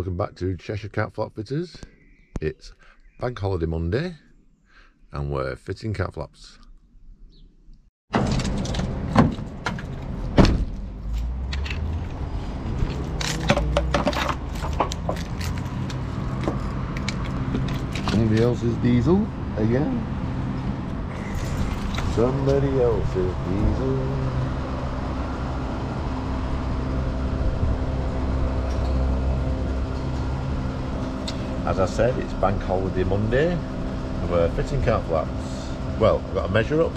Welcome back to Cheshire Cat Flap Fitters. It's Bank Holiday Monday and we're fitting cat flaps. Somebody else's diesel again. Somebody else's diesel. As I said, it's Bank Holiday Monday. We're fitting cat flaps. Well, I've got to measure up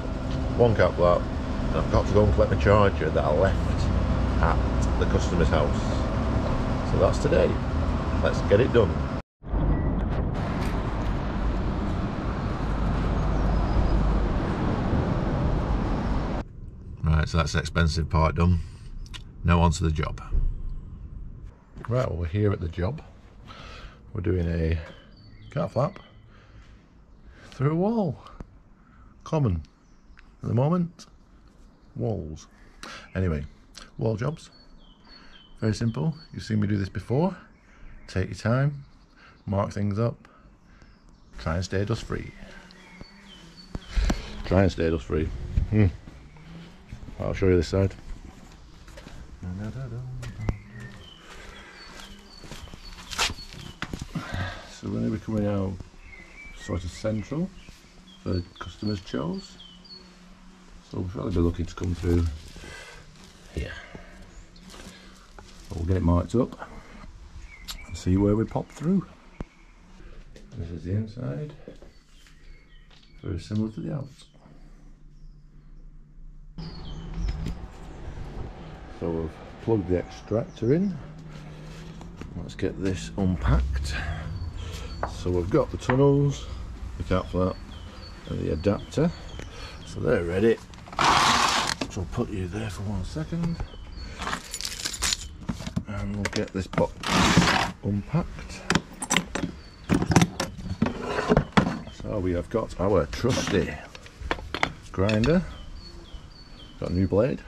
one cat flap and I've got to go and collect my charger that I left at the customer's house. So that's today. Let's get it done. Right, so that's the expensive part done. Now on to the job. Right, well we're here at the job. We're doing a cat flap through a wall. Common at the moment. Walls. Anyway, wall jobs. Very simple. You've seen me do this before. Take your time, mark things up, try and stay dust free. Try and stay dust free. Hmm. I'll show you this side. So we're going to be coming out sort of central for customers chose. So we'll probably be looking to come through here. We'll get it marked up and see where we pop through. This is the inside. Very similar to the out. So we've plugged the extractor in. Let's get this unpacked. So we've got the tunnels, look out for that and the adapter. So they're ready. So I'll put you there for one second. And we'll get this box unpacked. So we have got our trusty grinder. Got a new blade.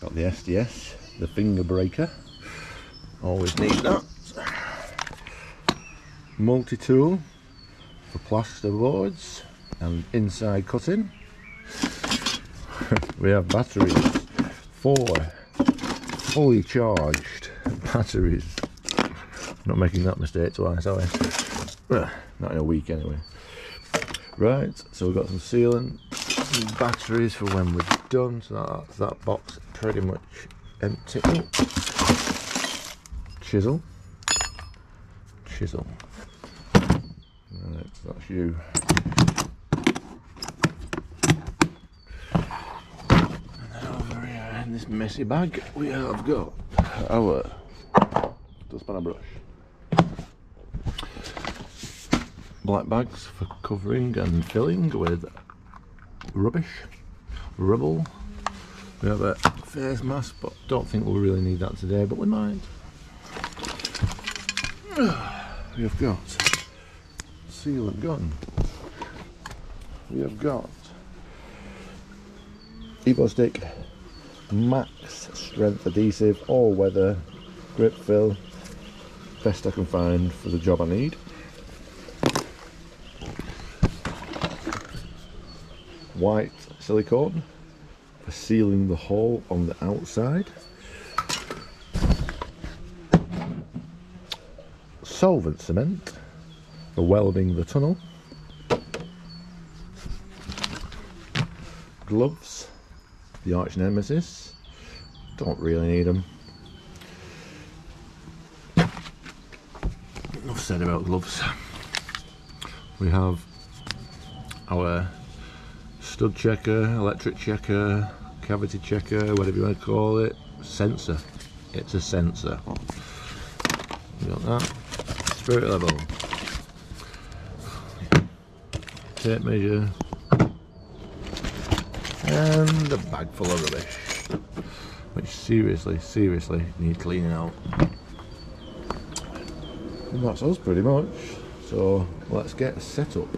Got the SDS, the finger breaker. Always need that multi-tool for plaster boards and inside cutting. we have batteries, four fully charged batteries. Not making that mistake twice, are we? Not in a week anyway. Right, so we've got some sealant, some batteries for when we're done. So that's that box pretty much empty. Oh, chisel. Chisel. So that's you. And then over here in this messy bag we have got our dustpan and brush. Black bags for covering and filling with rubbish, rubble. We have a face mask, but don't think we'll really need that today, but we might. We have got sealant gun. We have got Evo-Stik Max Strength Adhesive All Weather Grip Fill. Best I can find for the job I need. White silicone for sealing the hole on the outside. Solvent cement for welding the tunnel. Gloves, the arch nemesis. Don't really need them. Enough said about gloves. We have our stud checker, electric checker, cavity checker, whatever you want to call it, sensor. It's a sensor. We got that. Spirit level. Tape measure. And a bag full of rubbish. Which seriously, seriously need cleaning out. And that's us pretty much. So let's get set up.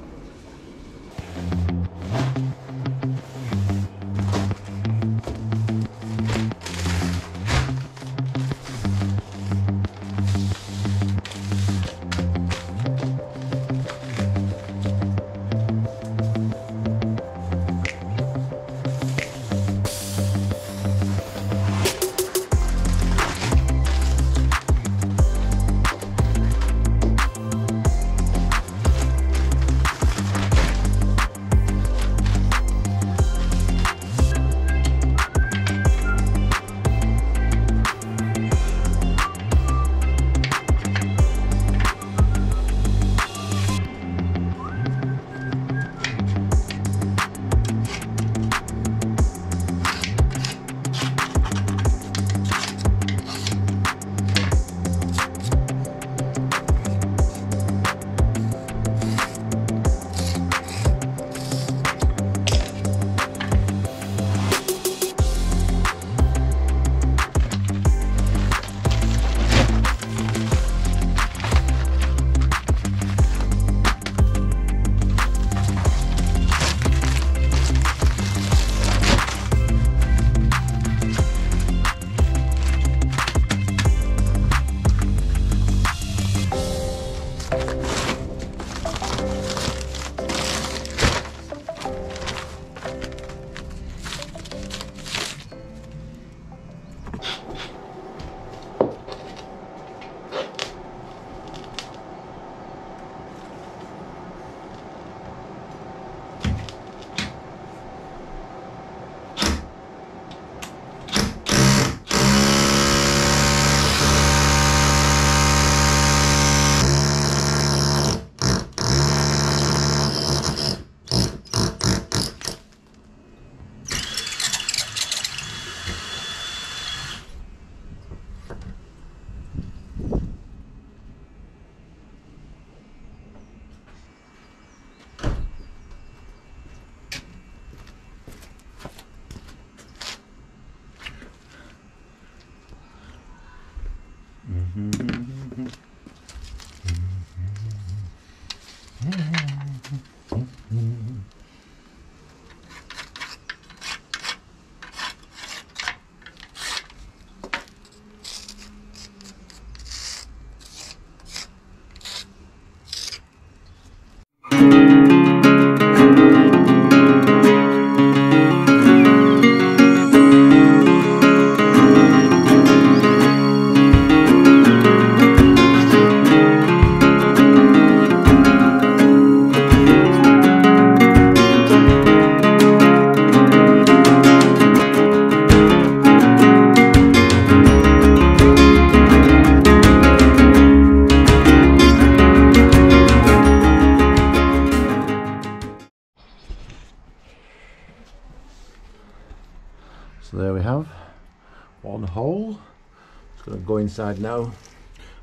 Going to go inside now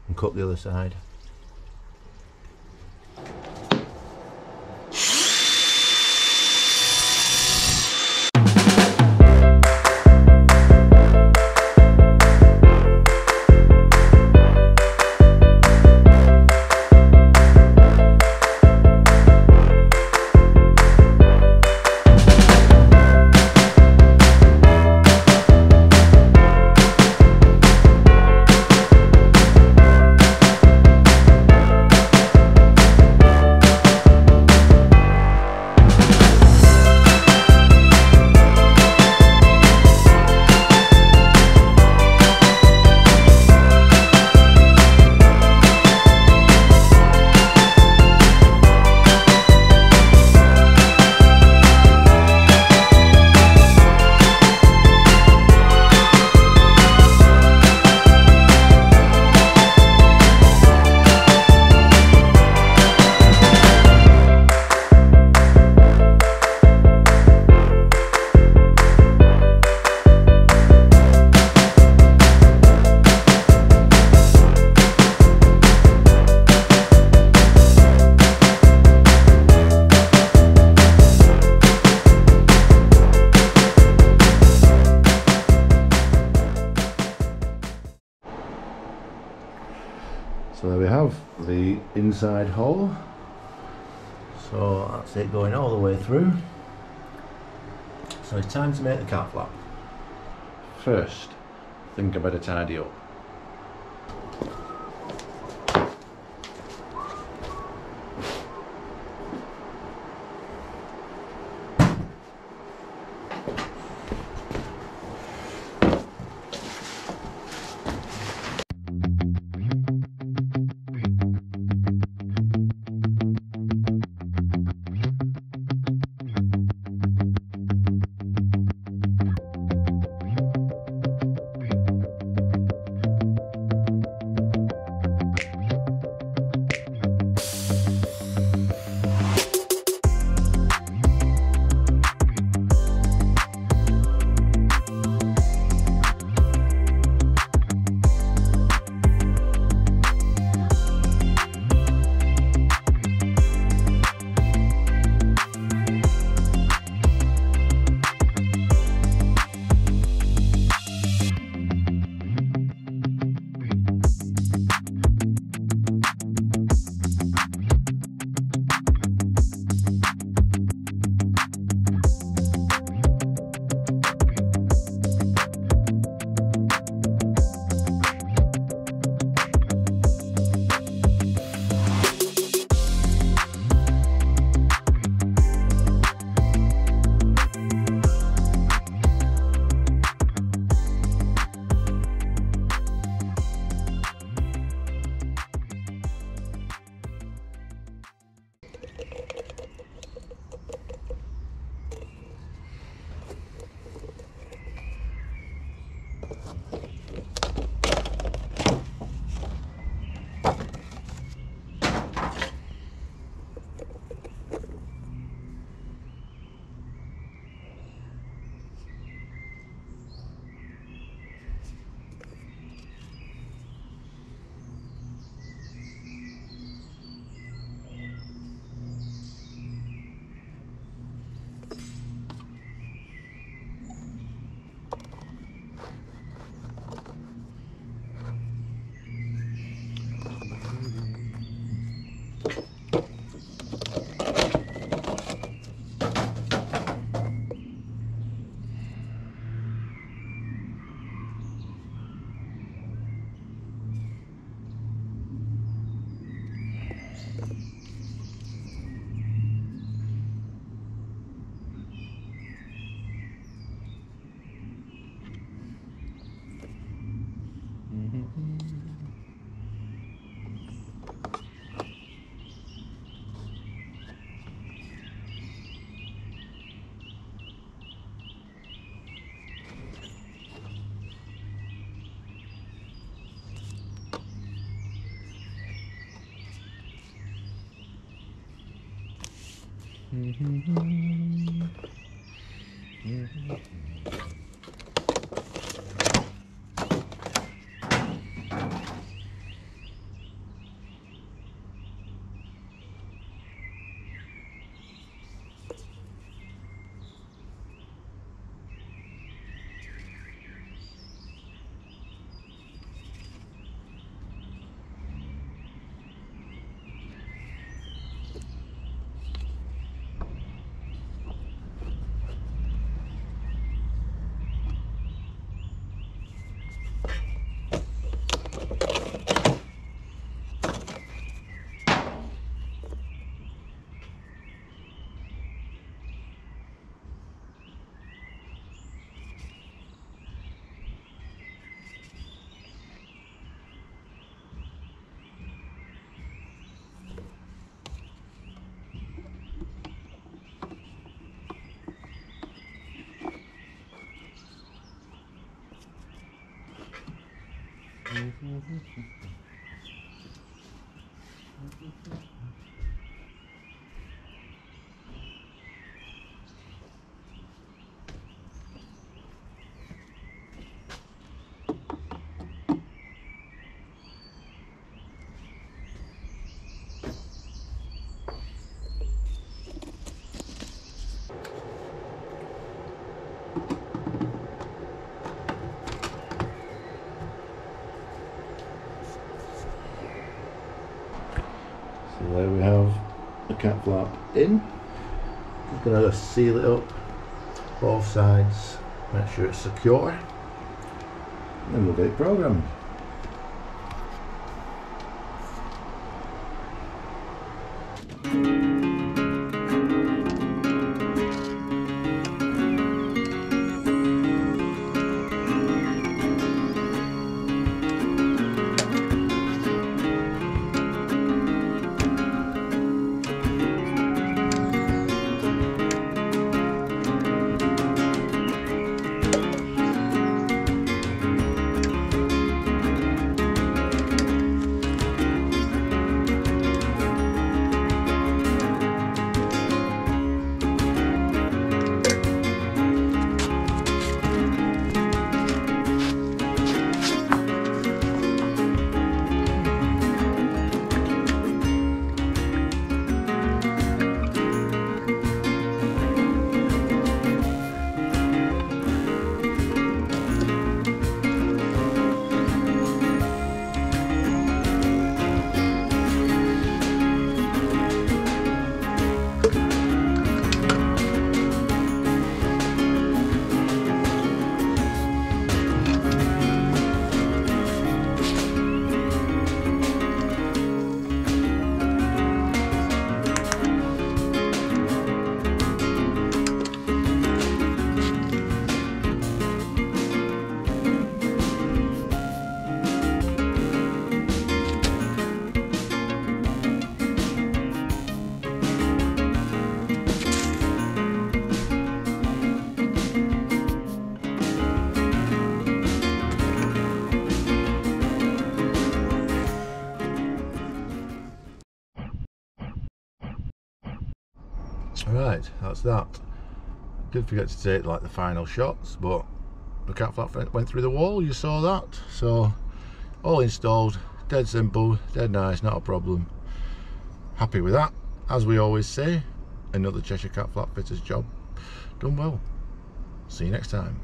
and cut the other side. Inside hole. So that's it going all the way through. So it's time to make the cat flap. First, think I better tidy up. Mm-hmm. 我不吃 There we have the cat flap in. Just gonna seal it up both sides, make sure it's secure, and then we'll get it programmed. Right, that's that. Did forget to take like the final shots, but the cat flap went through the wall, you saw that. So, all installed, dead simple, dead nice, not a problem. Happy with that. As we always say, another Cheshire Cat Flap Fitters job done well. See you next time.